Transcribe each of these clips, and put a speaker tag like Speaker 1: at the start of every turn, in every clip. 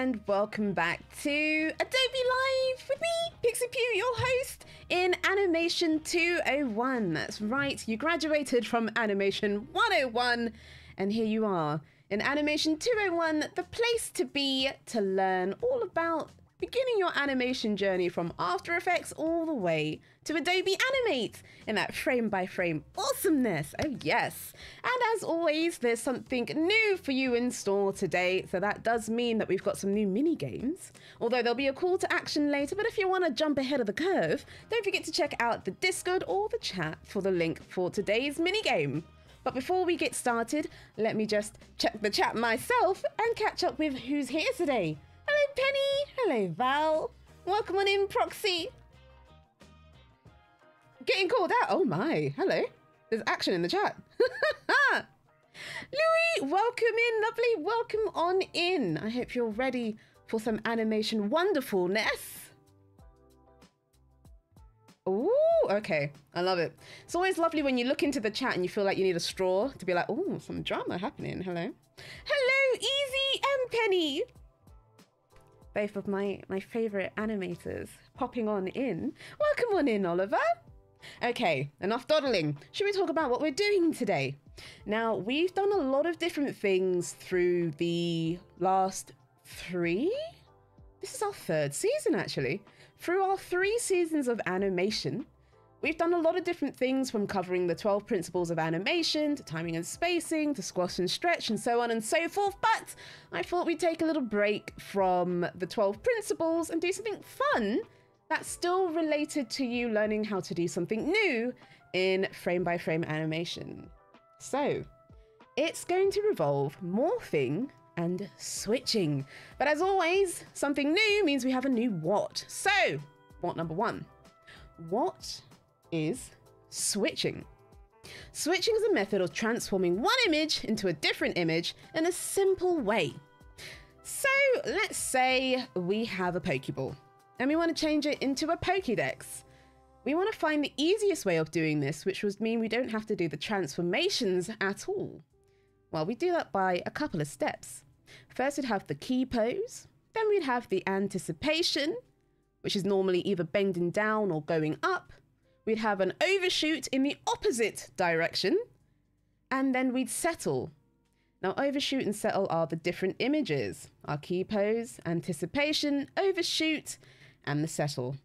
Speaker 1: and welcome back to Adobe Live with me, Pixie Pew, your host in Animation 201. That's right, you graduated from Animation 101, and here you are in Animation 201, the place to be to learn all about beginning your animation journey from After Effects all the way to Adobe Animate in that frame by frame awesomeness. Oh, yes. And as always, there's something new for you in store today. So that does mean that we've got some new mini games. Although there'll be a call to action later, but if you want to jump ahead of the curve, don't forget to check out the Discord or the chat for the link for today's mini game. But before we get started, let me just check the chat myself and catch up with who's here today. Hello, Penny. Hello, Val. Welcome on in, Proxy. Getting called out. Oh my. Hello. There's action in the chat. Louis, welcome in. Lovely. Welcome on in. I hope you're ready for some animation wonderfulness. Ooh, okay. I love it. It's always lovely when you look into the chat and you feel like you need a straw to be like, oh, some drama happening. Hello. Hello, Easy and Penny both of my, my favorite animators popping on in. Welcome on in, Oliver. Okay, enough dawdling. Should we talk about what we're doing today? Now, we've done a lot of different things through the last three? This is our third season, actually. Through our three seasons of animation, We've done a lot of different things from covering the 12 principles of animation to timing and spacing to squash and stretch and so on and so forth. But I thought we'd take a little break from the 12 principles and do something fun that's still related to you learning how to do something new in frame by frame animation. So it's going to revolve morphing and switching. But as always, something new means we have a new what. So, what number one? What is switching. Switching is a method of transforming one image into a different image in a simple way. So let's say we have a Pokeball and we want to change it into a Pokédex. We want to find the easiest way of doing this, which would mean we don't have to do the transformations at all. Well, we do that by a couple of steps. First, we'd have the key pose, then we'd have the anticipation, which is normally either bending down or going up, we'd have an overshoot in the opposite direction, and then we'd settle. Now, overshoot and settle are the different images our key pose, anticipation, overshoot, and the settle.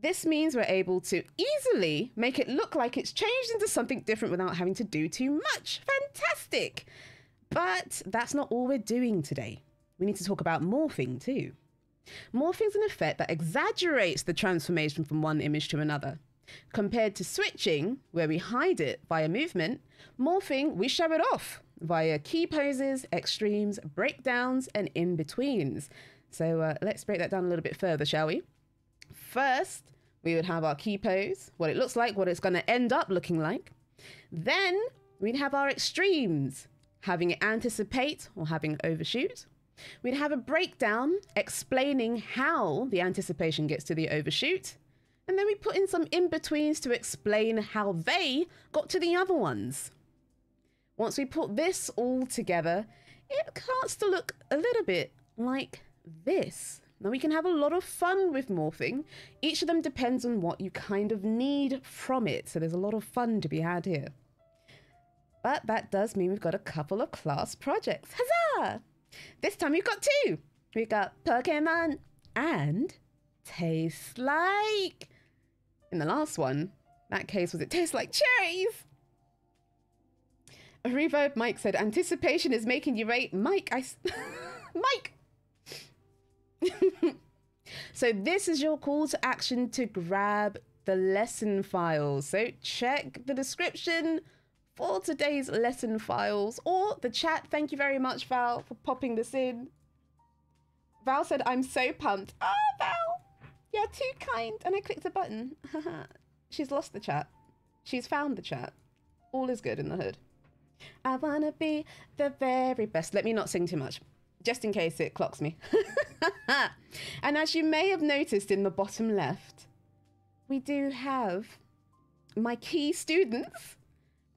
Speaker 1: This means we're able to easily make it look like it's changed into something different without having to do too much. Fantastic! But that's not all we're doing today. We need to talk about morphing too. Morphing is an effect that exaggerates the transformation from one image to another. Compared to switching, where we hide it via movement, morphing, we show it off via key poses, extremes, breakdowns, and in betweens. So uh, let's break that down a little bit further, shall we? First, we would have our key pose, what it looks like, what it's going to end up looking like. Then we'd have our extremes, having it anticipate or having overshoot. We'd have a breakdown explaining how the anticipation gets to the overshoot. And then we put in some in betweens to explain how they got to the other ones. Once we put this all together, it starts to look a little bit like this. Now we can have a lot of fun with morphing. Each of them depends on what you kind of need from it. So there's a lot of fun to be had here. But that does mean we've got a couple of class projects. Huzzah! This time we've got two. We've got Pokemon and Tastes Like. In the last one, that case was it tastes like cherries. A reverb Mike said, anticipation is making you rate. Mike, I. Mike! so this is your call to action to grab the lesson files. So check the description for today's lesson files or the chat. Thank you very much, Val, for popping this in. Val said, I'm so pumped. Ah, oh, Val, you're too kind. And I clicked a button. She's lost the chat. She's found the chat. All is good in the hood. I wanna be the very best. Let me not sing too much, just in case it clocks me. and as you may have noticed in the bottom left, we do have my key students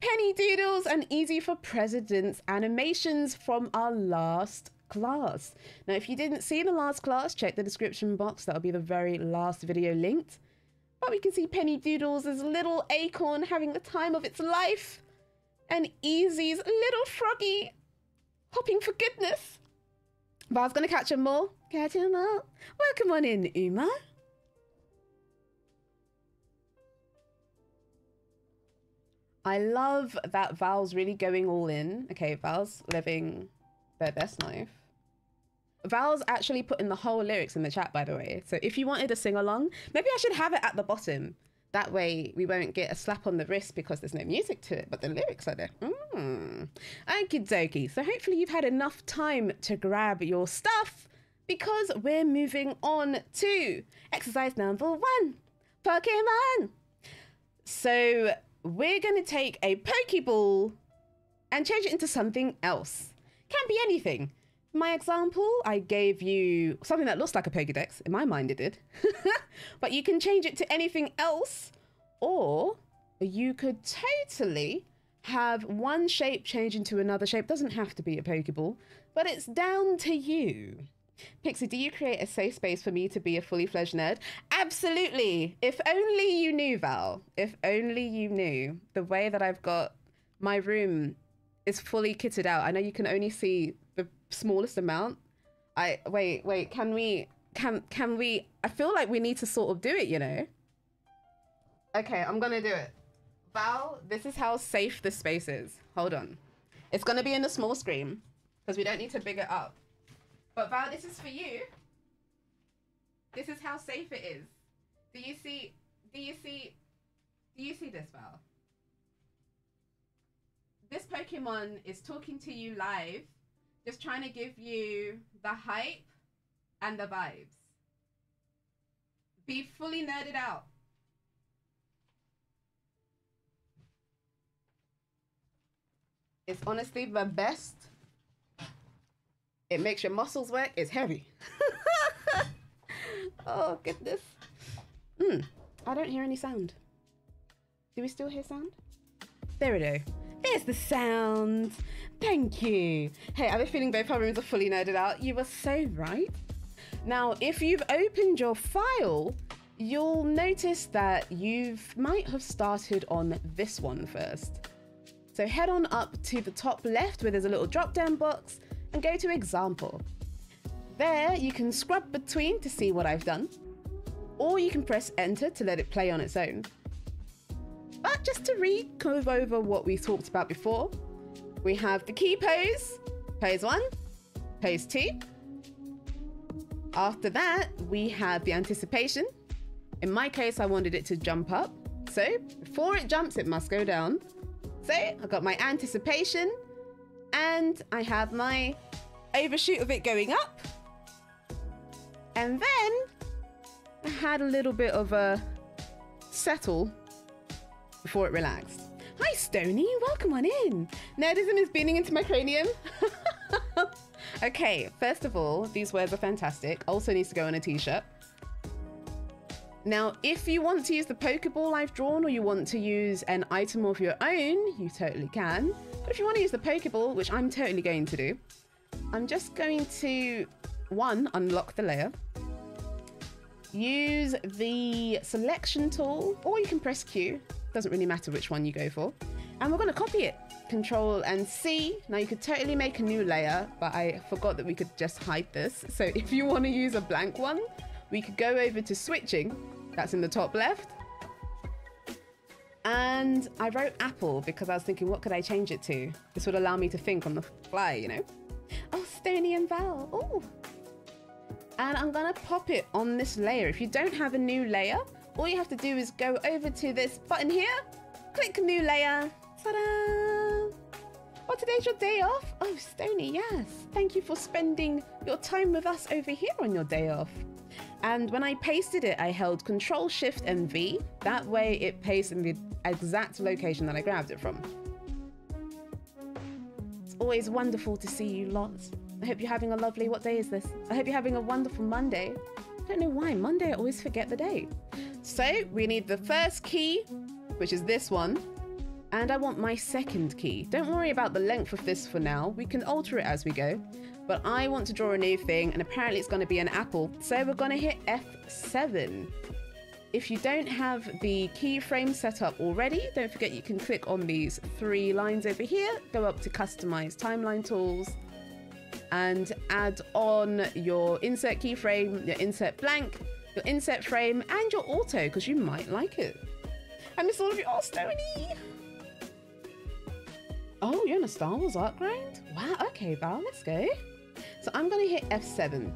Speaker 1: Penny Doodles and Easy for Presidents animations from our last class. Now, if you didn't see the last class, check the description box. That'll be the very last video linked. But we can see Penny Doodles' little acorn having the time of its life. And Easy's little froggy hopping for goodness. Going to catch him more. Catch him all. Welcome on in, Uma. I love that Val's really going all in. Okay, Val's living their best life. Val's actually putting the whole lyrics in the chat, by the way. So if you wanted to sing along, maybe I should have it at the bottom. That way we won't get a slap on the wrist because there's no music to it, but the lyrics are there. Mm. Okie dokie. So hopefully you've had enough time to grab your stuff because we're moving on to exercise number one Pokemon. So we're going to take a Pokeball and change it into something else. Can be anything. My example, I gave you something that looks like a Pokedex. In my mind, it did. but you can change it to anything else, or you could totally have one shape change into another shape. Doesn't have to be a Pokeball, but it's down to you. Pixie, do you create a safe space for me to be a fully fledged nerd? Absolutely. If only you knew, Val. If only you knew the way that I've got my room is fully kitted out. I know you can only see smallest amount. I wait, wait, can we can can we I feel like we need to sort of do it, you know? Okay, I'm gonna do it. Val, this is how safe this space is. Hold on. It's gonna be in the small screen because we don't need to big it up. But Val, this is for you. This is how safe it is. Do you see? Do you see? Do you see this, Val? This Pokemon is talking to you live, just trying to give you the hype and the vibes. Be fully nerded out. It's honestly the best it makes your muscles work. It's heavy. oh, goodness. Hmm. I don't hear any sound. Do we still hear sound? There we go. There's the sound. Thank you. Hey, I have a feeling both our rooms are fully nerded out. You were so right. Now, if you've opened your file, you'll notice that you might have started on this one first. So head on up to the top left where there's a little drop down box and go to example. There you can scrub between to see what I've done, or you can press enter to let it play on its own. But just to re-go over what we talked about before, we have the key pose, pose one, pose two. After that, we have the anticipation. In my case, I wanted it to jump up. So before it jumps, it must go down. So I got my anticipation, and I have my overshoot of it going up. And then I had a little bit of a settle before it relaxed. Hi, Stony. Welcome on in. Nerdism is beaming into my cranium. okay, first of all, these words are fantastic. Also needs to go on a t-shirt. Now, if you want to use the Pokeball I've drawn or you want to use an item of your own, you totally can. But if you want to use the Pokeball, which I'm totally going to do, I'm just going to, one, unlock the layer, use the selection tool, or you can press Q, doesn't really matter which one you go for, and we're going to copy it. Control and C. Now you could totally make a new layer, but I forgot that we could just hide this. So if you want to use a blank one, we could go over to switching that's in the top left. And I wrote apple because I was thinking, what could I change it to? This would allow me to think on the fly, you know? Oh, Stony and Val. Oh. And I'm going to pop it on this layer. If you don't have a new layer, all you have to do is go over to this button here, click new layer. Ta-da! Oh, today's your day off? Oh, Stony, yes. Thank you for spending your time with us over here on your day off. And when I pasted it, I held Control Shift and V. That way it pastes in the exact location that I grabbed it from. It's always wonderful to see you lots. I hope you're having a lovely, what day is this? I hope you're having a wonderful Monday. I don't know why, Monday I always forget the day. So we need the first key, which is this one. And I want my second key. Don't worry about the length of this for now. We can alter it as we go. But I want to draw a new thing, and apparently it's going to be an apple. So we're going to hit F7. If you don't have the keyframe set up already, don't forget you can click on these three lines over here, go up to Customize Timeline Tools, and add on your insert keyframe, your insert blank, your insert frame, and your auto, because you might like it. I miss all of you. Oh, Stony! Oh, you're in a Star Wars art grind? Wow, okay, Val, let's go. So I'm going to hit F7.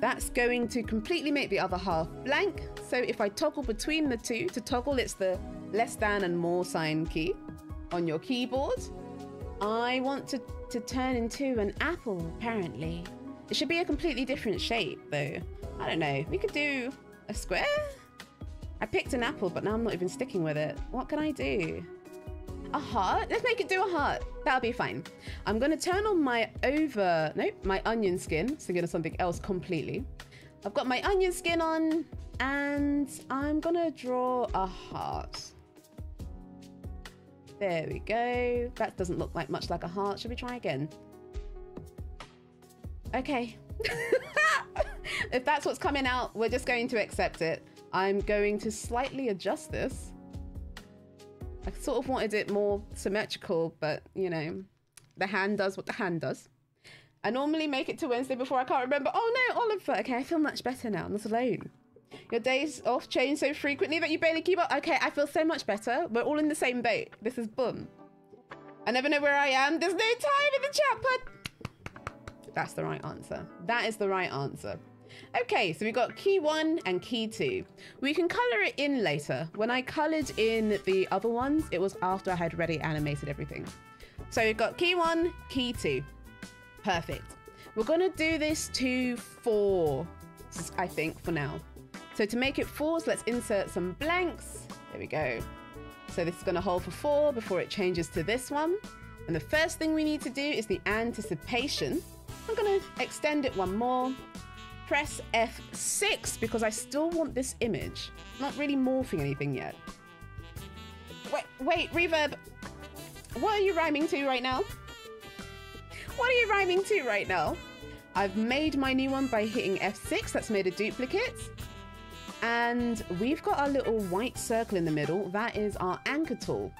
Speaker 1: That's going to completely make the other half blank. So if I toggle between the two, to toggle it's the less than and more sign key on your keyboard. I want to, to turn into an apple, apparently. It should be a completely different shape, though. I don't know. We could do a square? I picked an apple, but now I'm not even sticking with it. What can I do? A heart? Let's make it do a heart. That'll be fine. I'm going to turn on my over... Nope, my onion skin. So I'm going to something else completely. I've got my onion skin on and I'm going to draw a heart. There we go. That doesn't look like much like a heart. Should we try again? Okay. if that's what's coming out, we're just going to accept it. I'm going to slightly adjust this I sort of wanted it more symmetrical, but you know, the hand does what the hand does. I normally make it to Wednesday before I can't remember. Oh no, Oliver. Okay, I feel much better now. I'm not alone. Your days off change so frequently that you barely keep up. Okay, I feel so much better. We're all in the same boat. This is boom. I never know where I am. There's no time in the chat, but that's the right answer. That is the right answer. Okay, so we've got key one and key two. We can color it in later. When I colored in the other ones, it was after I had already animated everything. So we've got key one, key two. Perfect. We're gonna do this to four, I think, for now. So to make it fours, let's insert some blanks. There we go. So this is gonna hold for four before it changes to this one. And the first thing we need to do is the anticipation. I'm gonna extend it one more press F6 because I still want this image. Not really morphing anything yet. Wait, wait, reverb. What are you rhyming to right now? What are you rhyming to right now? I've made my new one by hitting F6. That's made a duplicate. And we've got our little white circle in the middle. That is our anchor tool.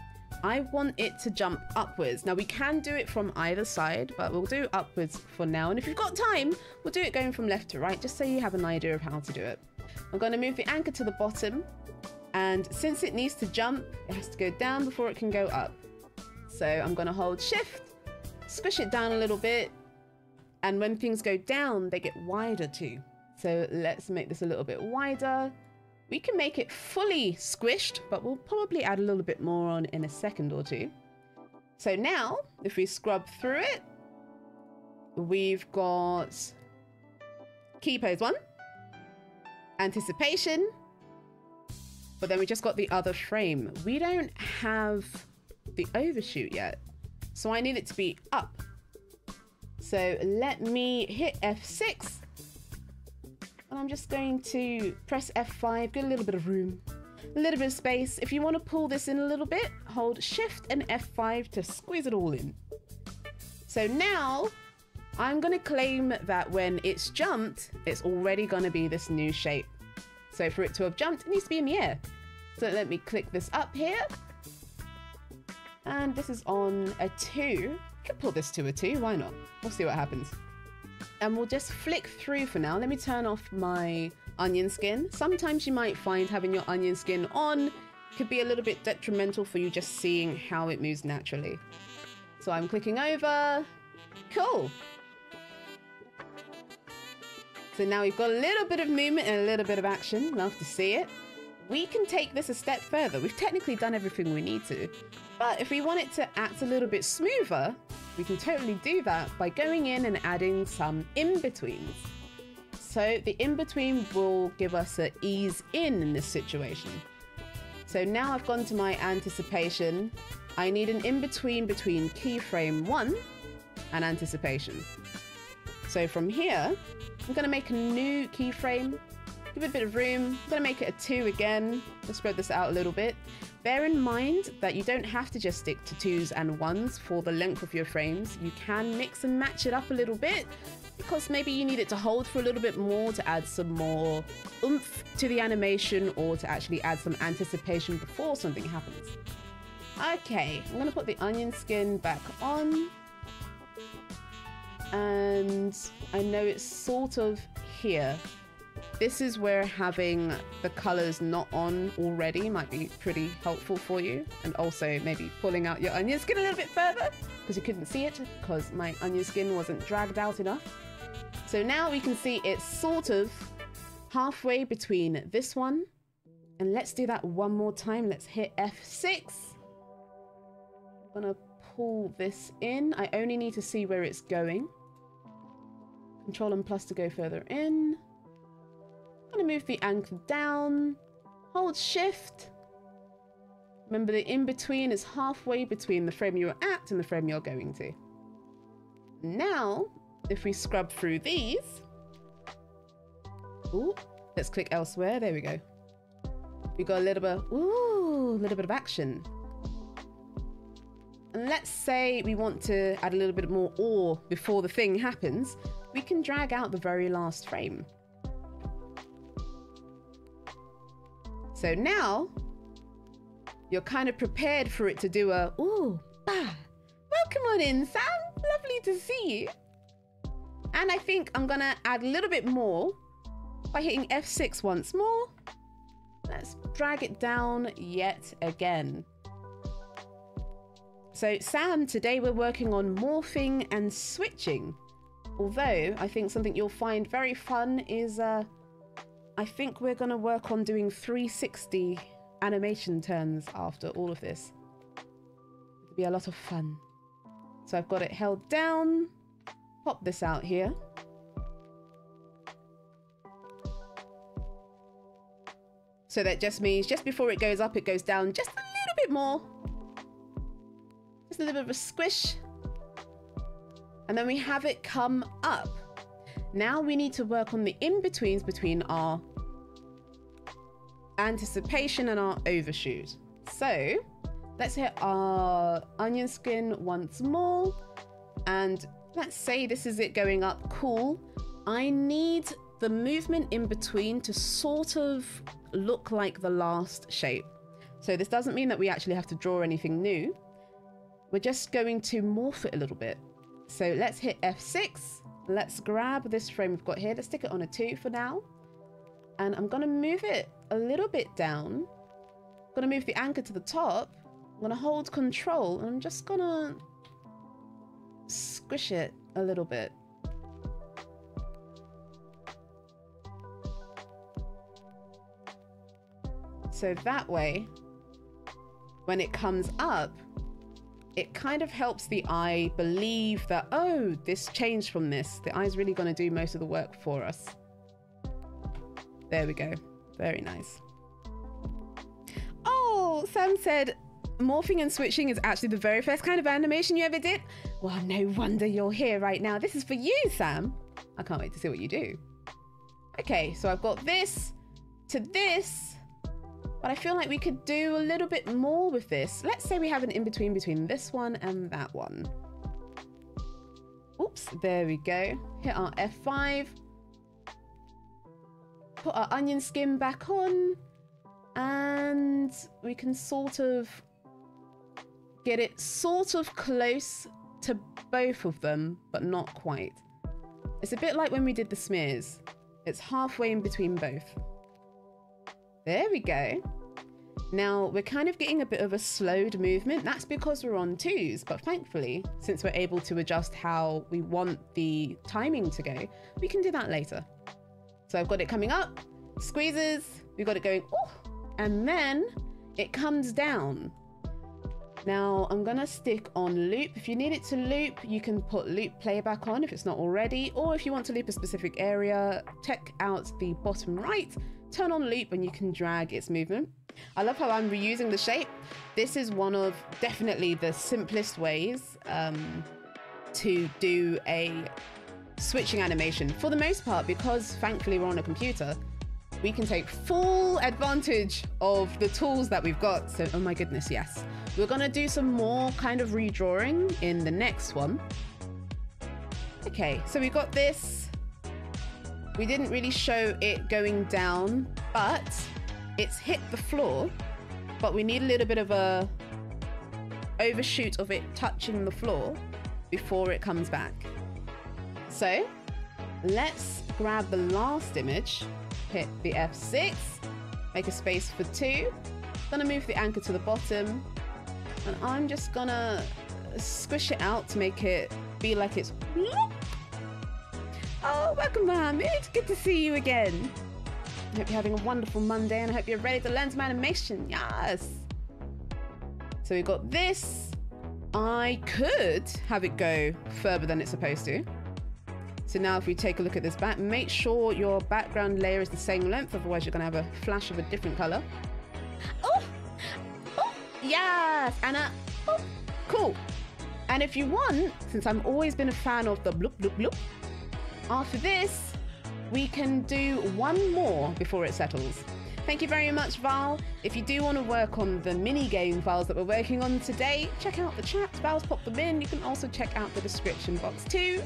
Speaker 1: I want it to jump upwards. Now we can do it from either side, but we'll do upwards for now. And if you've got time, we'll do it going from left to right, just so you have an idea of how to do it. I'm going to move the anchor to the bottom. And since it needs to jump, it has to go down before it can go up. So I'm going to hold shift, squish it down a little bit. And when things go down, they get wider too. So let's make this a little bit wider. We can make it fully squished, but we'll probably add a little bit more on in a second or two. So now, if we scrub through it, we've got key pose one, anticipation, but then we just got the other frame. We don't have the overshoot yet, so I need it to be up. So let me hit F6 and I'm just going to press F5, get a little bit of room, a little bit of space. If you want to pull this in a little bit, hold Shift and F5 to squeeze it all in. So now I'm going to claim that when it's jumped, it's already going to be this new shape. So for it to have jumped, it needs to be in the air. So let me click this up here. And this is on a 2. You can pull this to a 2, why not? We'll see what happens and we'll just flick through for now. Let me turn off my onion skin. Sometimes you might find having your onion skin on could be a little bit detrimental for you just seeing how it moves naturally. So I'm clicking over. Cool. So now we've got a little bit of movement and a little bit of action. Love to see it. We can take this a step further. We've technically done everything we need to. But if we want it to act a little bit smoother, we can totally do that by going in and adding some in-betweens. So the in-between will give us an ease in in this situation. So now I've gone to my anticipation. I need an in-between between keyframe one and anticipation. So from here, I'm gonna make a new keyframe Give it a bit of room. I'm gonna make it a two again. Let's spread this out a little bit. Bear in mind that you don't have to just stick to twos and ones for the length of your frames. You can mix and match it up a little bit because maybe you need it to hold for a little bit more to add some more oomph to the animation or to actually add some anticipation before something happens. Okay, I'm gonna put the onion skin back on. And I know it's sort of here. This is where having the colors not on already might be pretty helpful for you. And also maybe pulling out your onion skin a little bit further because you couldn't see it because my onion skin wasn't dragged out enough. So now we can see it's sort of halfway between this one. And let's do that one more time. Let's hit F6. I'm gonna pull this in. I only need to see where it's going. Control and plus to go further in. Move the anchor down. Hold shift. Remember the in-between is halfway between the frame you're at and the frame you're going to. Now, if we scrub through these. Ooh, let's click elsewhere. There we go. We got a little bit, ooh, a little bit of action. And let's say we want to add a little bit more ore before the thing happens. We can drag out the very last frame. So now you're kind of prepared for it to do a, ooh, bah, welcome on in, Sam. Lovely to see you. And I think I'm gonna add a little bit more by hitting F6 once more. Let's drag it down yet again. So Sam, today we're working on morphing and switching. Although I think something you'll find very fun is uh, I think we're going to work on doing 360 animation turns after all of this. It'll be a lot of fun. So I've got it held down. Pop this out here. So that just means just before it goes up, it goes down just a little bit more. Just a little bit of a squish. And then we have it come up. Now we need to work on the in-betweens between our anticipation and our overshoot. So let's hit our onion skin once more. And let's say this is it going up. Cool. I need the movement in between to sort of look like the last shape. So this doesn't mean that we actually have to draw anything new. We're just going to morph it a little bit. So let's hit F6. Let's grab this frame we've got here. Let's stick it on a 2 for now. And I'm going to move it a little bit down. I'm going to move the anchor to the top. I'm going to hold control and I'm just going to squish it a little bit. So that way, when it comes up, it kind of helps the eye believe that, oh, this changed from this. The eye's really going to do most of the work for us. There we go. Very nice. Oh, Sam said morphing and switching is actually the very first kind of animation you ever did. Well, no wonder you're here right now. This is for you, Sam. I can't wait to see what you do. Okay, so I've got this to this, but I feel like we could do a little bit more with this. Let's say we have an in-between between this one and that one. Oops, there we go. Hit our F5 put our onion skin back on and we can sort of get it sort of close to both of them, but not quite. It's a bit like when we did the smears. It's halfway in between both. There we go. Now, we're kind of getting a bit of a slowed movement. That's because we're on twos, but thankfully, since we're able to adjust how we want the timing to go, we can do that later. So I've got it coming up, squeezes, we've got it going, and then it comes down. Now I'm gonna stick on loop. If you need it to loop, you can put loop playback on if it's not already, or if you want to loop a specific area, check out the bottom right, turn on loop and you can drag its movement. I love how I'm reusing the shape. This is one of definitely the simplest ways um, to do a switching animation for the most part because thankfully we're on a computer we can take full advantage of the tools that we've got. So, oh my goodness, yes. We're gonna do some more kind of redrawing in the next one. Okay, so we got this. We didn't really show it going down, but it's hit the floor, but we need a little bit of a overshoot of it touching the floor before it comes back. So let's grab the last image, hit the F6, make a space for two. Gonna move the anchor to the bottom and I'm just gonna squish it out to make it be like it's Oh, welcome Mohammed. Good to see you again. I hope you're having a wonderful Monday and I hope you're ready to learn some animation. Yes. So we've got this. I could have it go further than it's supposed to. So now if we take a look at this back, make sure your background layer is the same length, otherwise you're gonna have a flash of a different color. Oh, oh, yes, Anna, oh, cool. And if you want, since I've always been a fan of the bloop, bloop, bloop, after this, we can do one more before it settles. Thank you very much, Val. If you do want to work on the mini game files that we're working on today, check out the chat. Val's popped them in. You can also check out the description box too.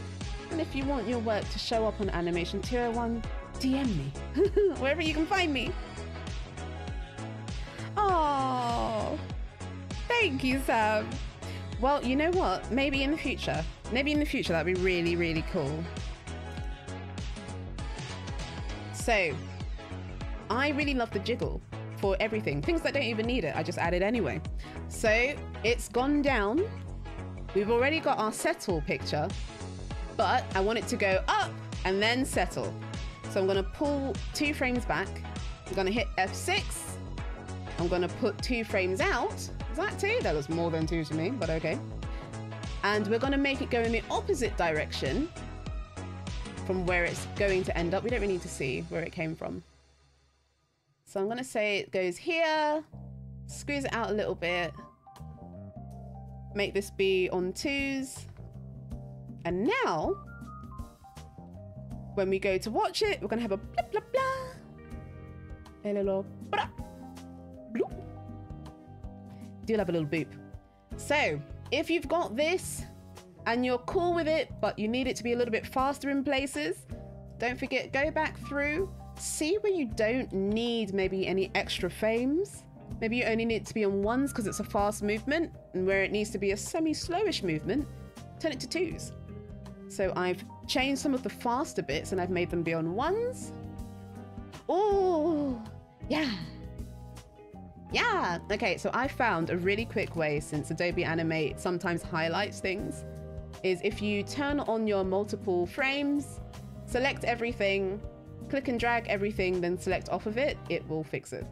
Speaker 1: And if you want your work to show up on Animation 201, DM me wherever you can find me. Oh, thank you, Sam. Well, you know what? Maybe in the future, maybe in the future, that'd be really, really cool. So, I really love the jiggle for everything. Things that don't even need it, I just add it anyway. So, it's gone down. We've already got our settle picture, but I want it to go up and then settle. So I'm gonna pull two frames back. I'm gonna hit F6. I'm gonna put two frames out. Is that two? That was more than two to me, but okay. And we're gonna make it go in the opposite direction from where it's going to end up. We don't really need to see where it came from. So I'm to say it goes here, squeeze it out a little bit, make this be on twos. And now, when we go to watch it, we're going to have a blah, blah, blah. A little blah, bloop. Do have a little boop. So if you've got this and you're cool with it, but you need it to be a little bit faster in places, don't forget, go back through, see where you don't need maybe any extra frames. Maybe you only need it to be on ones because it's a fast movement, and where it needs to be a semi-slowish movement, turn it to twos. So I've changed some of the faster bits and I've made them be on ones. Oh, yeah. Yeah. Okay, so I found a really quick way since Adobe Animate sometimes highlights things is if you turn on your multiple frames, select everything, click and drag everything, then select off of it, it will fix it.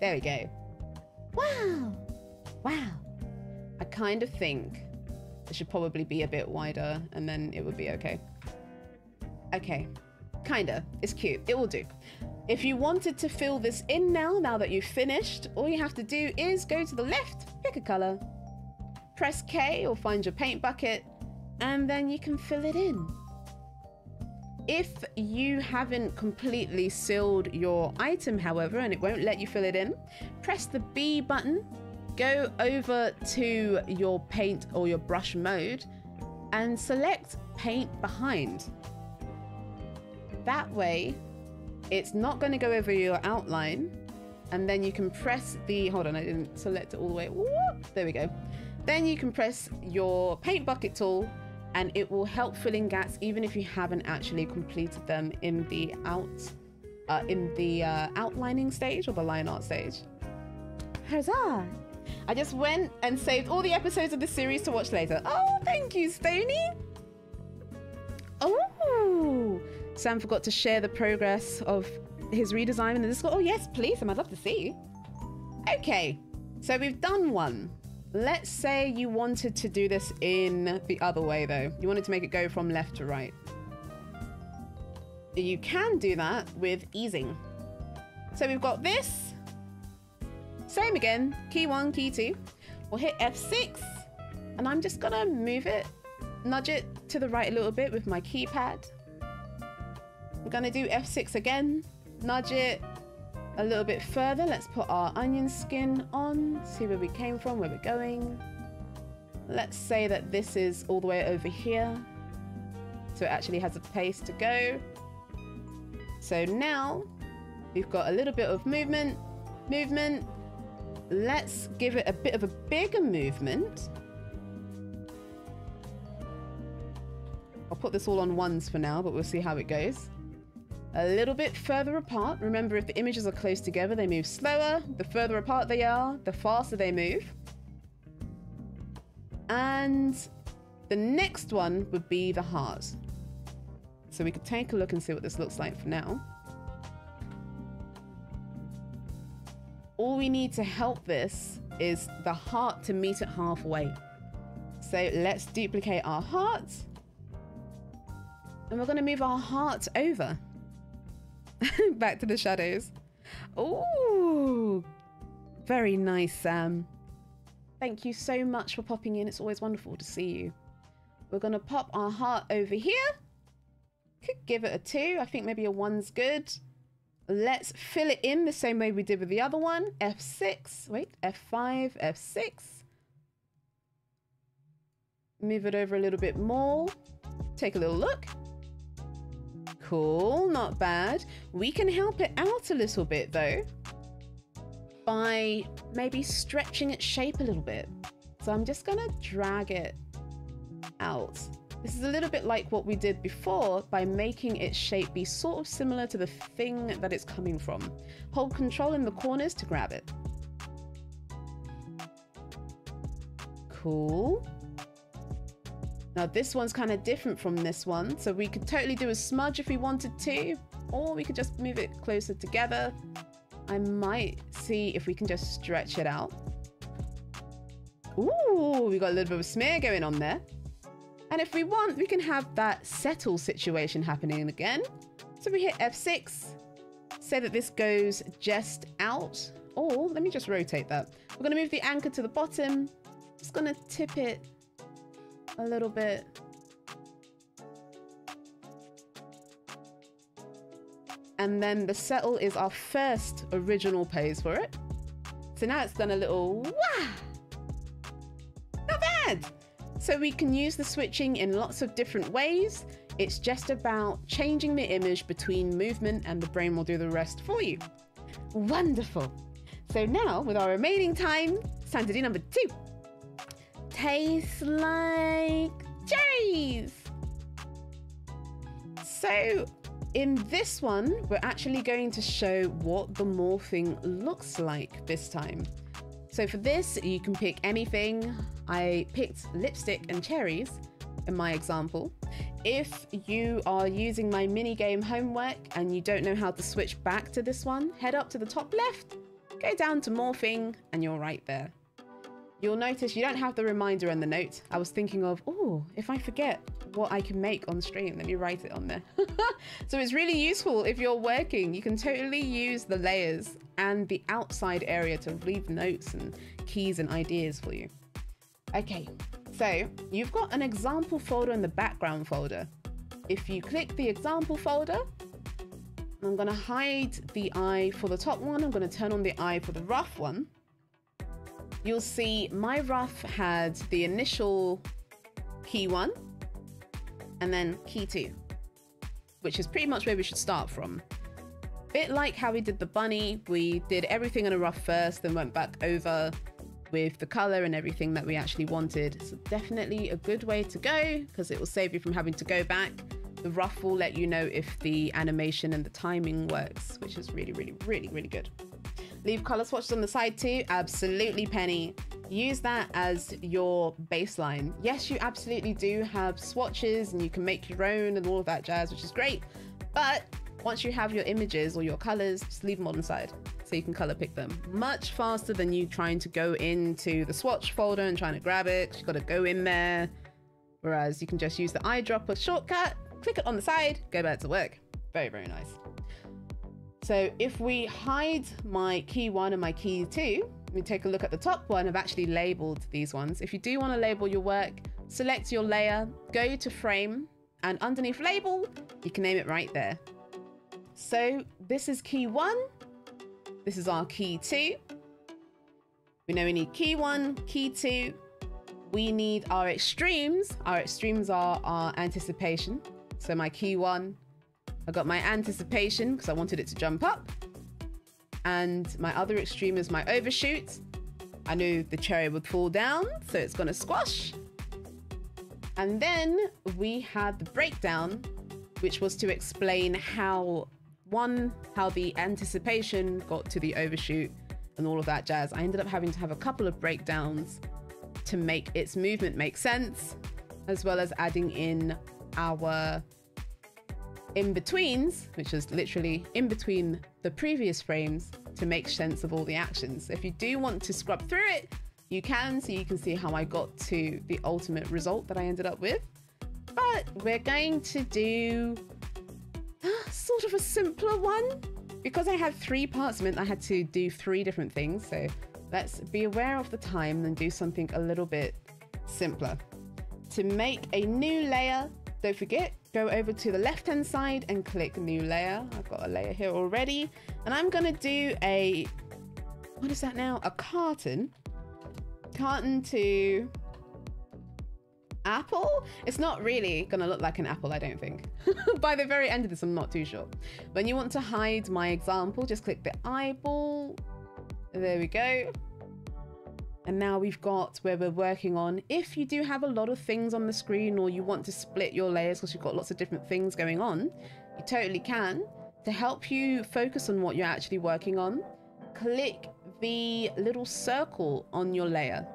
Speaker 1: There we go. Wow. Wow. I kind of think it should probably be a bit wider and then it would be okay. Okay. Kinda. It's cute. It will do. If you wanted to fill this in now, now that you've finished, all you have to do is go to the left, pick a color, press K or find your paint bucket, and then you can fill it in. If you haven't completely sealed your item, however, and it won't let you fill it in, press the B button, go over to your paint or your brush mode, and select paint behind. That way, it's not going to go over your outline, and then you can press the, hold on, I didn't select it all the way. Whoop, there we go. Then you can press your paint bucket tool and it will help fill in gaps even if you haven't actually completed them in the out uh, in the uh, outlining stage or the line art stage. Huzzah! I just went and saved all the episodes of the series to watch later. Oh, thank you, Stony. Oh, Sam forgot to share the progress of his redesign in the Discord. Oh, yes, please, Sam. I'd love to see. you. Okay, so we've done one. Let's say you wanted to do this in the other way though. You wanted to make it go from left to right. You can do that with easing. So we've got this. Same again, key one, key two. We'll hit F6 and I'm just gonna move it, nudge it to the right a little bit with my keypad. I'm gonna do F6 again nudge it a little bit further. Let's put our onion skin on, see where we came from, where we're going. Let's say that this is all the way over here. So it actually has a place to go. So now we've got a little bit of movement, movement. Let's give it a bit of a bigger movement. I'll put this all on ones for now, but we'll see how it goes. A little bit further apart. Remember, if the images are close together, they move slower. The further apart they are, the faster they move. And the next one would be the heart. So we could take a look and see what this looks like for now. All we need to help this is the heart to meet it halfway. So let's duplicate our heart. And we're going to move our heart over. Back to the shadows. Oh, very nice, Sam. Thank you so much for popping in. It's always wonderful to see you. We're going to pop our heart over here. Could give it a two. I think maybe a one's good. Let's fill it in the same way we did with the other one. F6. Wait, F5, F6. Move it over a little bit more. Take a little look. Cool, not bad. We can help it out a little bit though by maybe stretching its shape a little bit. So I'm just gonna drag it out. This is a little bit like what we did before by making its shape be sort of similar to the thing that it's coming from. Hold control in the corners to grab it. Cool. Now this one's kind of different from this one, so we could totally do a smudge if we wanted to, or we could just move it closer together. I might see if we can just stretch it out. Ooh, we got a little bit of a smear going on there. And if we want, we can have that settle situation happening again. So we hit F6, say that this goes just out. Or let me just rotate that. We're gonna move the anchor to the bottom. Just gonna tip it a little bit. And then the settle is our first original pose for it. So now it's done a little wah! Not bad! So we can use the switching in lots of different ways. It's just about changing the image between movement and the brain will do the rest for you. Wonderful. So now with our remaining time, time to do number two tastes like cherries. So in this one, we're actually going to show what the morphing looks like this time. So for this, you can pick anything. I picked lipstick and cherries in my example. If you are using my mini game homework and you don't know how to switch back to this one, head up to the top left, go down to morphing, and you're right there. You'll notice you don't have the reminder and the note. I was thinking of, oh, if I forget what I can make on stream, let me write it on there. so it's really useful if you're working. You can totally use the layers and the outside area to leave notes and keys and ideas for you. Okay, so you've got an example folder in the background folder. If you click the example folder, I'm gonna hide the eye for the top one. I'm gonna turn on the eye for the rough one you'll see my rough had the initial key one and then key two, which is pretty much where we should start from. Bit like how we did the bunny, we did everything in a rough first, then went back over with the color and everything that we actually wanted. So definitely a good way to go because it will save you from having to go back. The rough will let you know if the animation and the timing works, which is really, really, really, really good. Leave color swatches on the side too. Absolutely, Penny. Use that as your baseline. Yes, you absolutely do have swatches and you can make your own and all of that jazz, which is great. But once you have your images or your colors, just leave them on the side so you can color pick them. Much faster than you trying to go into the swatch folder and trying to grab it. You've got to go in there. Whereas you can just use the eyedropper shortcut, click it on the side, go back to work. Very, very nice. So if we hide my key one and my key two, we take a look at the top one. I've actually labeled these ones. If you do want to label your work, select your layer, go to frame, and underneath label, you can name it right there. So this is key one. This is our key two. We know we need key one, key two. We need our extremes. Our extremes are our anticipation. So my key one, I got my anticipation because I wanted it to jump up. And my other extreme is my overshoot. I knew the cherry would fall down, so it's gonna squash. And then we had the breakdown, which was to explain how one, how the anticipation got to the overshoot and all of that jazz. I ended up having to have a couple of breakdowns to make its movement make sense, as well as adding in our in-betweens, which is literally in between the previous frames to make sense of all the actions. If you do want to scrub through it, you can, so you can see how I got to the ultimate result that I ended up with. But we're going to do sort of a simpler one. Because I had three parts meant I had to do three different things. So let's be aware of the time and do something a little bit simpler. To make a new layer, don't forget, go over to the left hand side and click new layer. I've got a layer here already. And I'm gonna do a, what is that now? A carton carton to apple. It's not really gonna look like an apple, I don't think. By the very end of this, I'm not too sure. When you want to hide my example, just click the eyeball. There we go. And now we've got where we're working on. If you do have a lot of things on the screen or you want to split your layers because you've got lots of different things going on, you totally can. To help you focus on what you're actually working on, click the little circle on your layer.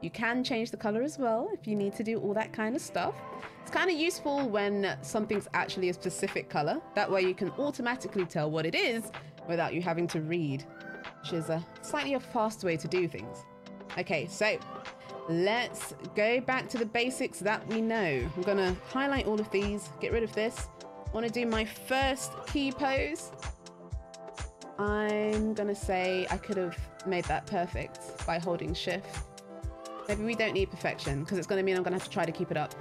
Speaker 1: You can change the color as well if you need to do all that kind of stuff. It's kind of useful when something's actually a specific color. That way you can automatically tell what it is without you having to read, which is a slightly a fast way to do things. Okay, so let's go back to the basics that we know. I'm gonna highlight all of these, get rid of this. I wanna do my first key pose. I'm gonna say I could have made that perfect by holding shift. Maybe we don't need perfection because it's gonna mean I'm gonna have to try to keep it up.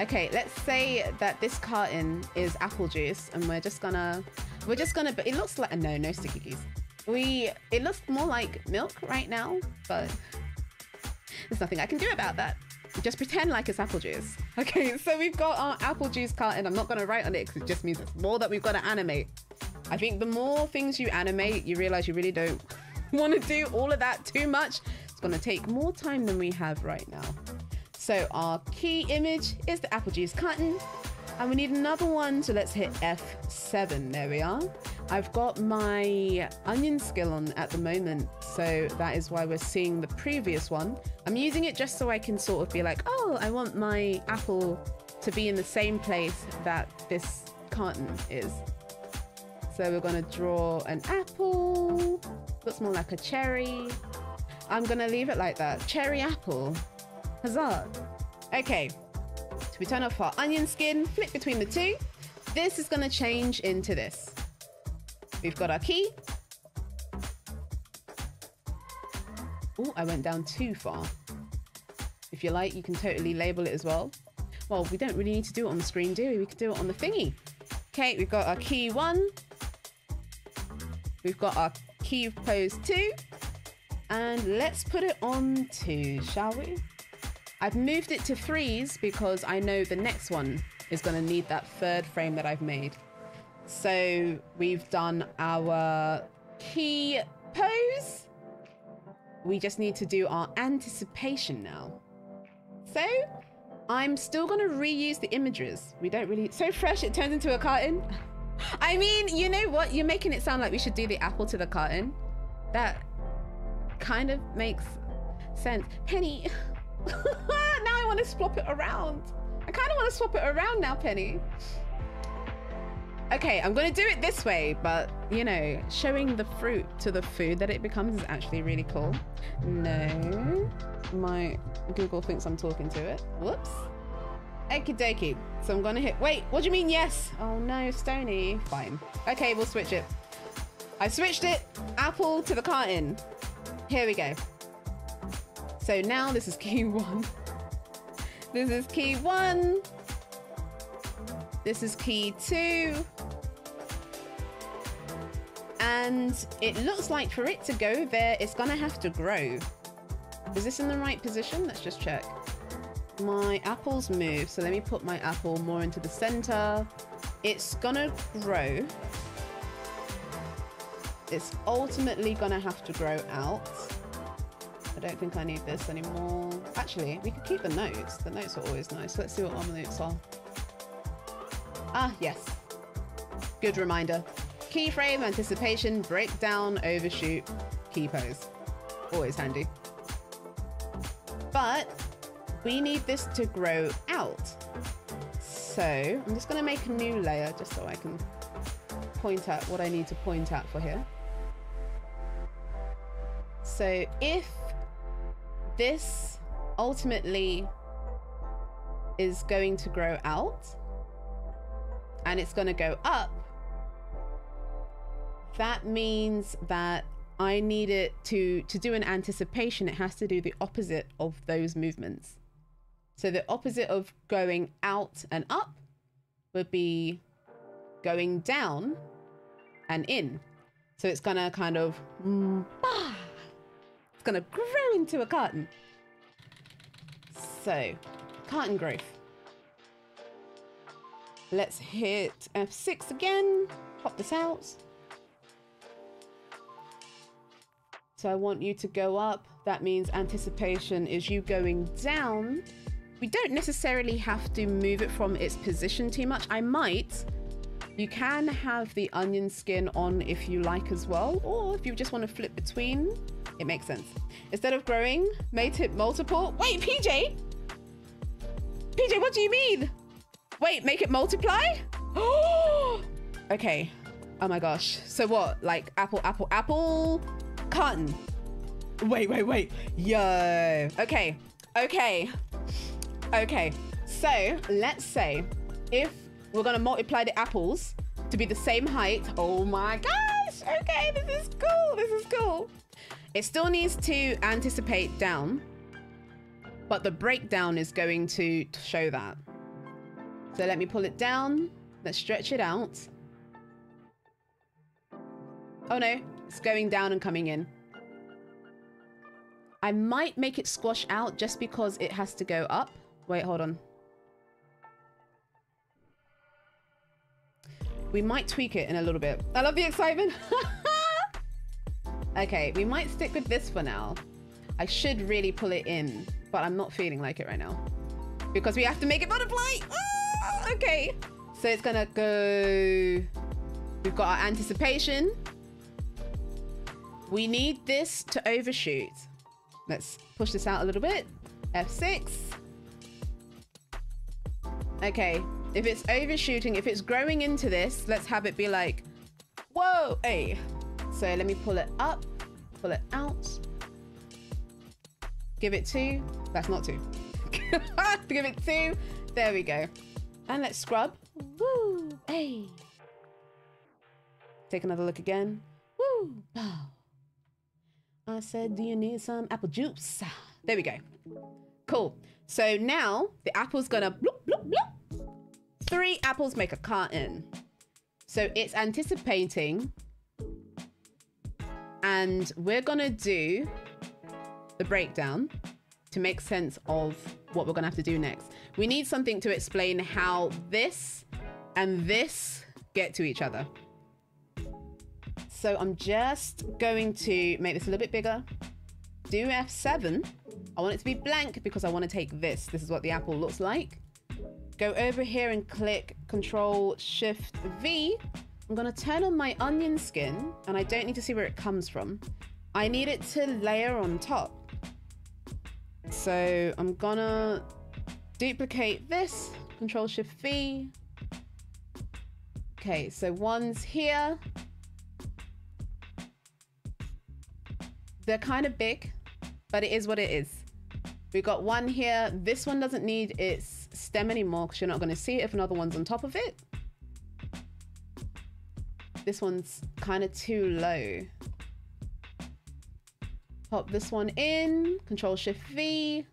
Speaker 1: Okay, let's say that this carton is apple juice and we're just gonna, we're just gonna, but it looks like, a no, no sticky keys. We, it looks more like milk right now, but there's nothing I can do about that. Just pretend like it's apple juice. Okay, so we've got our apple juice carton. I'm not gonna write on it because it just means it's more that we've got to animate. I think the more things you animate, you realize you really don't want to do all of that too much. It's going to take more time than we have right now. So our key image is the apple juice carton. And we need another one, so let's hit F7. There we are. I've got my onion skin on at the moment, so that is why we're seeing the previous one. I'm using it just so I can sort of be like, oh, I want my apple to be in the same place that this carton is. So we're gonna draw an apple. Looks more like a cherry. I'm gonna leave it like that. Cherry apple. Huzzah. Okay, we turn off our onion skin, flip between the two. This is gonna change into this. We've got our key. Oh, I went down too far. If you like, you can totally label it as well. Well, we don't really need to do it on the screen, do we? We could do it on the thingy. Okay, we've got our key one, We've got our key pose two. And let's put it on two, shall we? I've moved it to threes because I know the next one is going to need that third frame that I've made. So we've done our key pose. We just need to do our anticipation now. So I'm still going to reuse the images. We don't really... So fresh, it turns into a carton. I mean, you know what? You're making it sound like we should do the apple to the carton. That kind of makes sense. Penny, now I want to swap it around. I kind of want to swap it around now, Penny. Okay, I'm going to do it this way, but, you know, showing the fruit to the food that it becomes is actually really cool. No, my Google thinks I'm talking to it. Whoops. Okie dokie. So I'm gonna hit, wait, what do you mean yes? Oh no, Stony. Fine. Okay, we'll switch it. I switched it, apple to the carton. Here we go. So now this is key one. This is key one. This is key two. And it looks like for it to go there, it's gonna have to grow. Is this in the right position? Let's just check. My apples move, so let me put my apple more into the center. It's gonna grow. It's ultimately gonna have to grow out. I don't think I need this anymore. Actually, we could keep the notes. The notes are always nice. Let's see what notes are. Ah, yes. Good reminder. Keyframe, anticipation, breakdown, overshoot, key pose. Always handy. But we need this to grow out. So I'm just going to make a new layer just so I can point out what I need to point out for here. So if this ultimately is going to grow out and it's going to go up, that means that I need it to, to do an anticipation. It has to do the opposite of those movements. So the opposite of going out and up would be going down and in. So it's gonna kind of, mm, it's gonna grow into a carton. So, carton growth. Let's hit F6 again, pop this out. So I want you to go up. That means anticipation is you going down. We don't necessarily have to move it from its position too much. I might. You can have the onion skin on if you like as well, or if you just want to flip between, it makes sense. Instead of growing, mate it multiple. Wait, PJ? PJ, what do you mean? Wait, make it multiply? Oh, okay. Oh my gosh. So what? Like apple, apple, apple, cotton. Wait, wait, wait. Yo. Okay. Okay. Okay. So let's say if we're to multiply the apples to be the same height. Oh my gosh. Okay. This is cool. This is cool. It still needs to anticipate down, but the breakdown is going to show that. So let me pull it down. Let's stretch it out. Oh no, it's going down and coming in. I might make it squash out just because it has to go up. Wait, hold on. We might tweak it in a little bit. I love the excitement. okay, we might stick with this for now. I should really pull it in, but I'm not feeling like it right now. Because we have to make it butterfly. Ah, okay. So it's gonna go... We've got our anticipation. We need this to overshoot. Let's push this out a little bit. F6. Okay, if it's overshooting, if it's growing into this, let's have it be like, whoa, hey. So let me pull it up, pull it out. Give it two. That's not two. Give it two. There we go. And let's scrub. Woo, hey. Take another look again. Woo. I said, do you need some apple juice? There we go. Cool. So now the apple's gonna bloop, bloop, bloop. Three apples make a carton. So it's anticipating. And we're gonna do the breakdown to make sense of what we're gonna have to do next. We need something to explain how this and this get to each other. So I'm just going to make this a little bit bigger. Do F7. I want it to be blank because I want to take this. This is what the apple looks like. Go over here and click Control Shift V. I'm going to turn on my onion skin and I don't need to see where it comes from. I need it to layer on top. So I'm gonna duplicate this, Control Shift V. Okay, so one's here. They're kind of big, but it is what it is. We got one here. This one doesn't need its stem anymore because you're not going to see it if another one's on top of it. This one's kind of too low. Pop this one in, Control Shift V.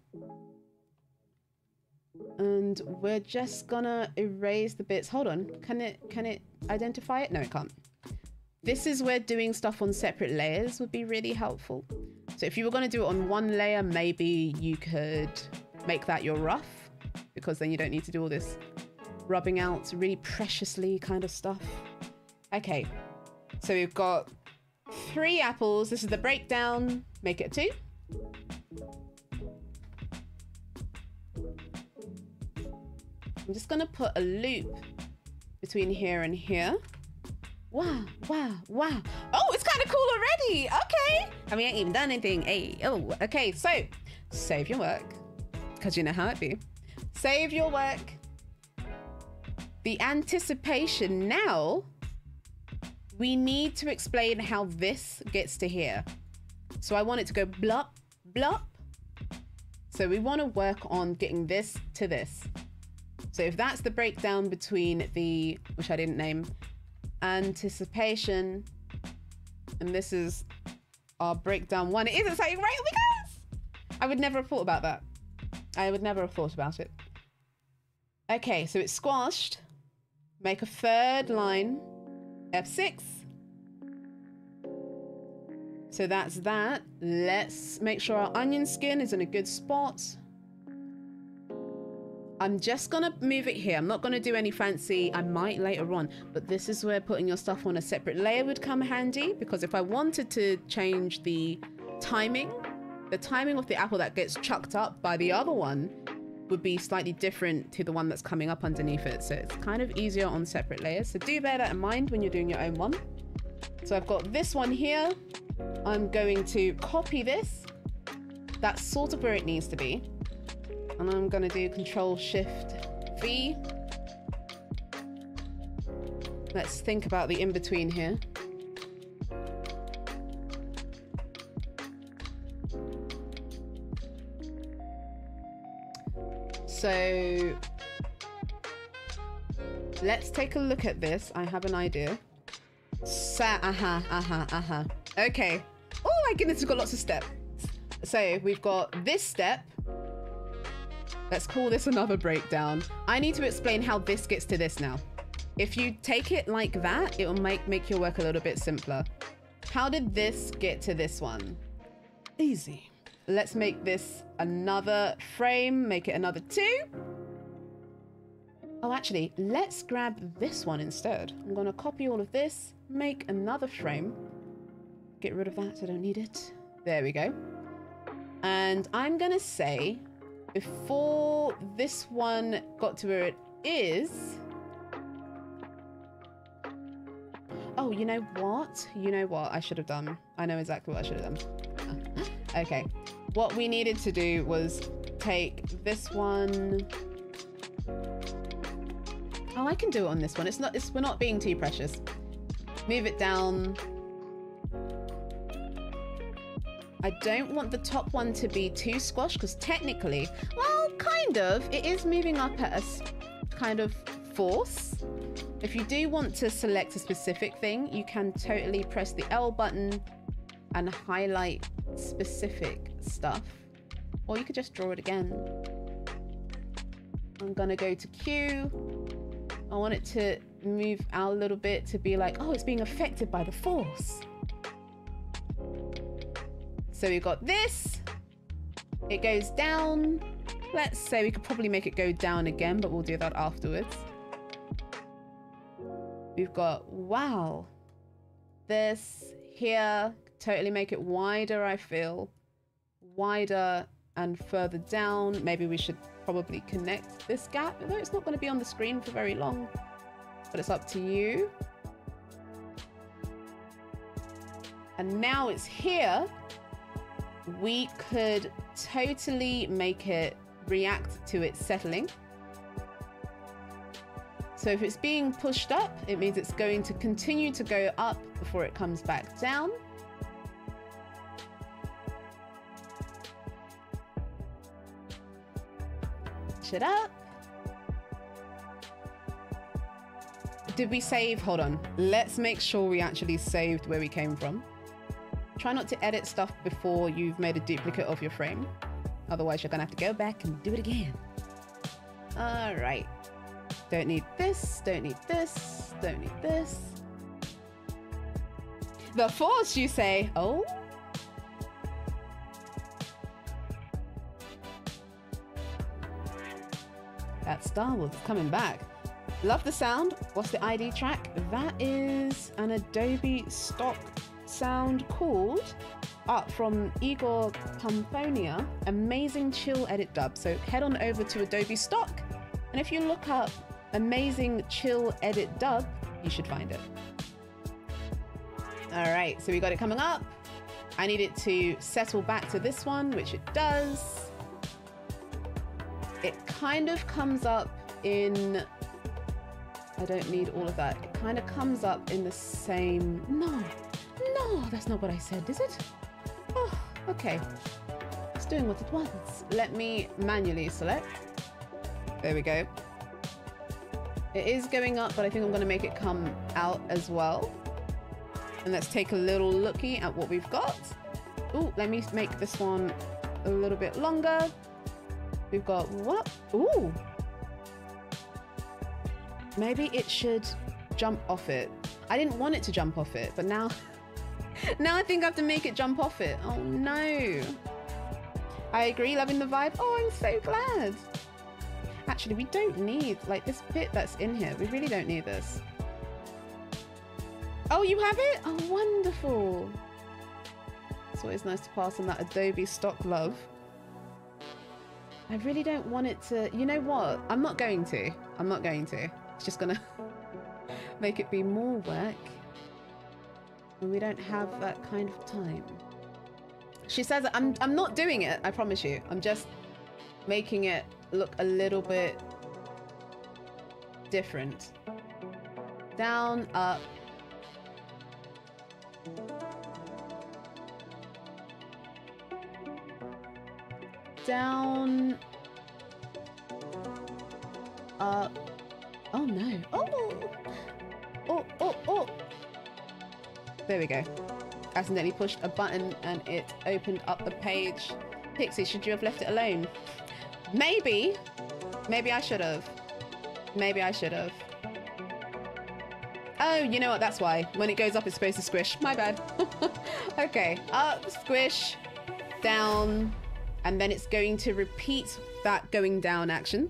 Speaker 1: And we're just gonna erase the bits. Hold on, can it can it identify it? No, it can't. this is where doing stuff on separate layers would be really helpful. So if you were going to do it on one layer, maybe you could make that your rough because then you don't need to do all this rubbing out really preciously kind of stuff. Okay, so we've got three apples. This is the breakdown. Make it two. I'm just gonna put a loop between here and here. Wow, wow, wow. Oh, it's kind of cool already. Okay. I And we ain't even done anything. Hey, oh, okay. So save your work because you know how it be. Save your work. The anticipation now, we need to explain how this gets to here. So I want it to go blop, blop. So we want to work on getting this to this. So if that's the breakdown between the, which I didn't name, anticipation, and this is our breakdown one. It isn't saying right oh because I would never have thought about that. I would never have thought about it. Okay, so it's squashed. Make a third line, F6. So that's that. Let's make sure our onion skin is in a good spot. I'm just gonna move it here. I'm not gonna do any fancy, I might later on, but this is where putting your stuff on a separate layer would come handy because if I wanted to change the timing, the timing of the apple that gets chucked up by the other one would be slightly different to the one that's coming up underneath it. So it's kind of easier on separate layers. So do bear that in mind when you're doing your own one. So I've got this one here. I'm going to copy this. That's sort of where it needs to be and I'm gonna do control shift V. Let's think about the in-between here. So let's take a look at this. I have an idea. Sa uh-huh, uh-huh, uh-huh. Okay. Oh my goodness, we've got lots of steps. So we've got this step, Let's call this another breakdown. I need to explain how this gets to this now. If you take it like that, it will make, make your work a little bit simpler. How did this get to this one? Easy. Let's make this another frame, make it another two. Oh, actually, let's grab this one instead. I'm gonna copy all of this, make another frame. Get rid of that, I don't need it. There we go. And I'm gonna say before this one got to where it is... Oh, you know what? You know what I should have done? I know exactly what I should have done. Okay. What we needed to do was take this one... Oh, I can do it on this one. It's not, it's, we're not being too precious. Move it down I don't want the top one to be too squashed because technically, well, kind of, it is moving up at a kind of force. If you do want to select a specific thing, you can totally press the L button and highlight specific stuff. Or you could just draw it again. I'm gonna go to Q. I want it to move out a little bit to be like, oh, it's being affected by the force. So we've got this. It goes down. Let's say we could probably make it go down again, but we'll do that afterwards. We've got, wow. This here, totally make it wider, I feel. Wider and further down. Maybe we should probably connect this gap, although it's not going to be on the screen for very long. But it's up to you. And now it's here we could totally make it react to it settling. So if it's being pushed up, it means it's going to continue to go up before it comes back down. Shut up. Did we save? Hold on. Let's make sure we actually saved where we came from. Try not to edit stuff before you've made a duplicate of your frame. Otherwise, you're gonna have to go back and do it again. All right. Don't need this, don't need this, don't need this. The Force, you say? Oh. Star Wars coming back. Love the sound. What's the ID track? That is an Adobe stock sound called art from Igor Pamphonia. Amazing chill edit dub. So head on over to Adobe stock and if you look up amazing chill edit dub, you should find it. All right, so we got it coming up. I need it to settle back to this one, which it does. It kind of comes up in, I don't need all of that. It kind of comes up in the same, no, no, that's not what I said, is it? Oh, okay. It's doing what it wants. Let me manually select. There we go. It is going up, but I think I'm going to make it come out as well. And let's take a little looky at what we've got. Oh, let me make this one a little bit longer. We've got what? Ooh. Maybe it should jump off it. I didn't want it to jump off it, but now, now I think I have to make it jump off it. Oh no. I agree, loving the vibe. Oh, I'm so glad. Actually, we don't need, like, this bit that's in here. We really don't need this. Oh, you have it? Oh, wonderful. It's always nice to pass on that Adobe stock love. I really don't want it to... You know what? I'm not going to. I'm not going to. It's just to make it be more work. And we don't have that kind of time. She says, I'm, I'm not doing it, I promise you. I'm just making it look a little bit different. Down, up. Down. Up. Oh no. Oh! Oh, oh, oh! There we go. Accidentally pushed a button and it opened up the page. Pixie, should you have left it alone? Maybe. Maybe I should have. Maybe I should have. Oh, you know what? That's why. When it goes up, it's supposed to squish. My bad. okay. Up, squish, down, and then it's going to repeat that going down action.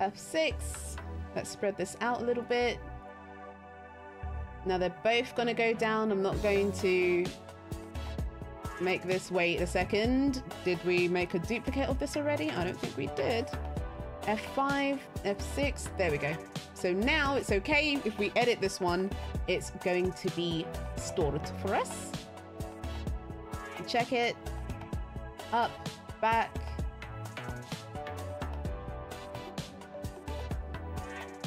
Speaker 1: F6. Let's spread this out a little bit. Now they're both going to go down. I'm not going to make this wait a second. Did we make a duplicate of this already? I don't think we did. F5, F6, there we go. So now it's okay if we edit this one, it's going to be stored for us. Check it, up, back.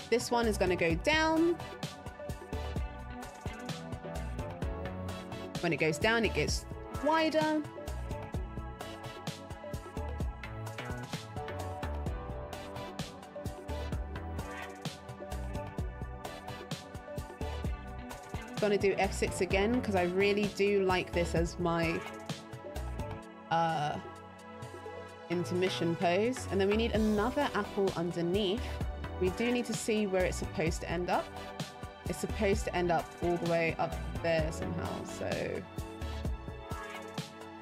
Speaker 1: This one is gonna go down. When it goes down, it gets wider. Gonna do F6 again because I really do like this as my uh, intermission pose. And then we need another apple underneath. We do need to see where it's supposed to end up. It's supposed to end up all the way up there somehow. So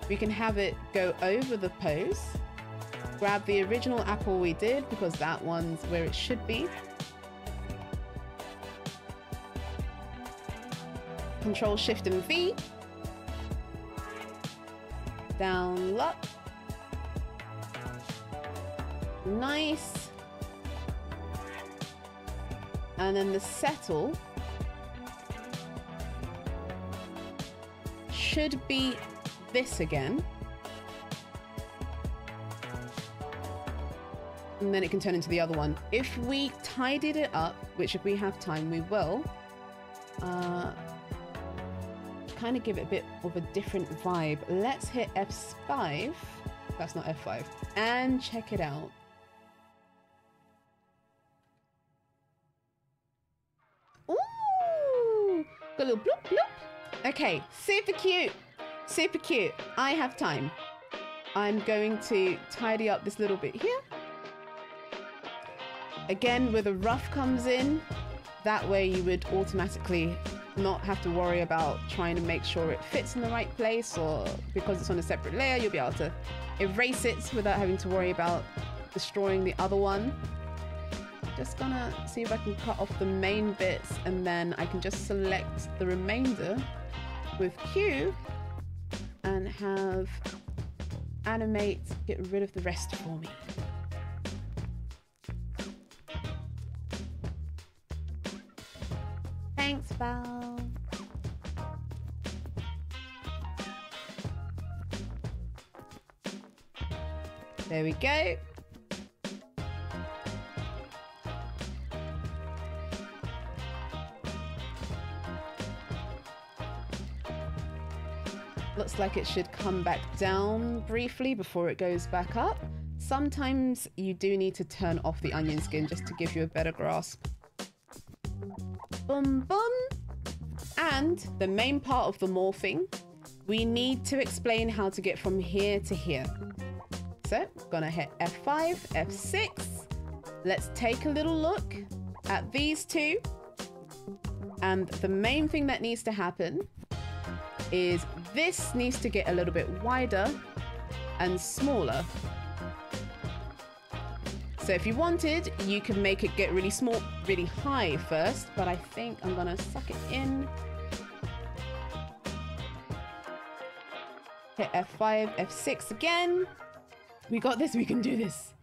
Speaker 1: we can have it go over the pose, grab the original apple we did because that one's where it should be. Control Shift and V. Down, up. Nice. And then the settle should be this again. And then it can turn into the other one. If we tidied it up, which if we have time, we will, uh, kind of give it a bit of a different vibe. Let's hit F5. That's not F5. And check it out. Ooh! Got a little bloop bloop. Okay, super cute. Super cute. I have time. I'm going to tidy up this little bit here. Again, where the rough comes in, that way you would automatically not have to worry about trying to make sure it fits in the right place or because it's on a separate layer, you'll be able to erase it without having to worry about destroying the other one. Just gonna see if I can cut off the main bits and then I can just select the remainder with Q and have animate get rid of the rest for me. Thanks, Val. There we go. Looks like it should come back down briefly before it goes back up. Sometimes you do need to turn off the onion skin just to give you a better grasp. Boom, boom. And the main part of the morphing, we need to explain how to get from here to here. So, gonna hit F5, F6. Let's take a little look at these two. And the main thing that needs to happen is this needs to get a little bit wider and smaller. So if you wanted, you can make it get really small, really high first, but I think I'm gonna suck it in. Hit F5, F6 again. We got this, we can do this.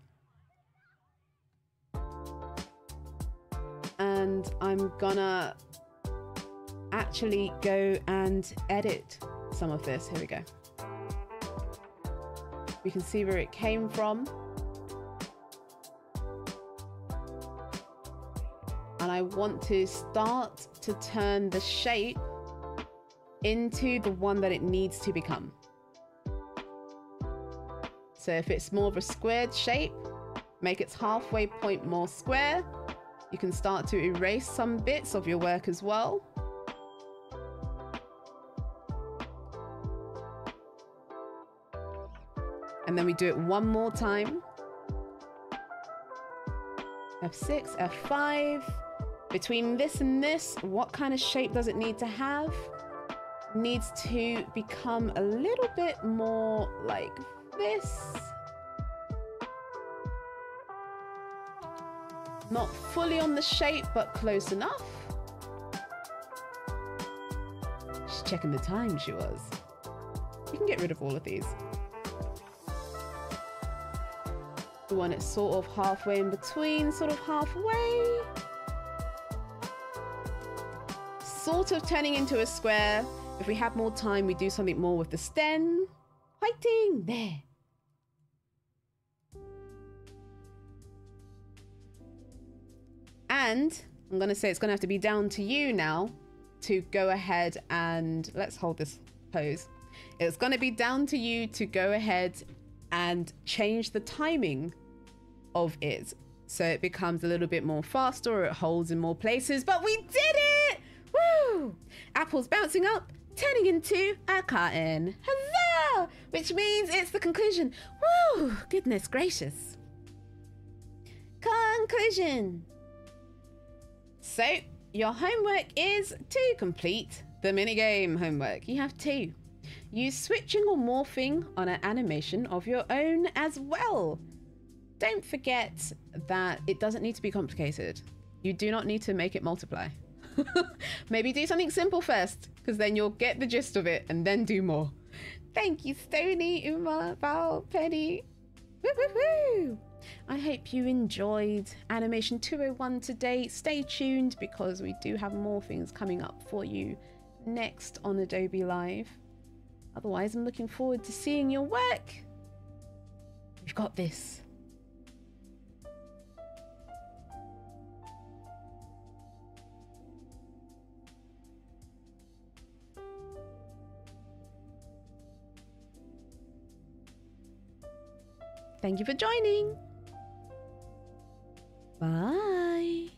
Speaker 1: And I'm gonna actually go and edit some of this. Here we go. We can see where it came from. I want to start to turn the shape into the one that it needs to become. So if it's more of a squared shape, make its halfway point more square. You can start to erase some bits of your work as well. And then we do it one more time. F6, F5. Between this and this, what kind of shape does it need to have? Needs to become a little bit more like this. Not fully on the shape, but close enough. She's checking the time, she was. You can get rid of all of these. The one that's sort of halfway in between, sort of halfway. Sort of turning into a square. If we have more time, we do something more with the stem. Fighting! There. And I'm going to say it's going to have to be down to you now to go ahead and let's hold this pose. It's going to be down to you to go ahead and change the timing of it so it becomes a little bit more faster or it holds in more places. But we did it! Apple's bouncing up, turning into a carton. Huzzah! Which means it's the conclusion. Woo! Goodness gracious. Conclusion. So, your homework is to complete the minigame homework. You have two. Use switching or morphing on an animation of your own as well. Don't forget that it doesn't need to be complicated. You do not need to make it multiply. Maybe do something simple first, because then you'll get the gist of it and then do more. Thank you, Stony, Uma, Val, Penny. Woo. I hope you enjoyed Animation 201 today. Stay tuned because we do have more things coming up for you next on Adobe Live. Otherwise, I'm looking forward to seeing your work. We've got this. Thank you for joining. Bye.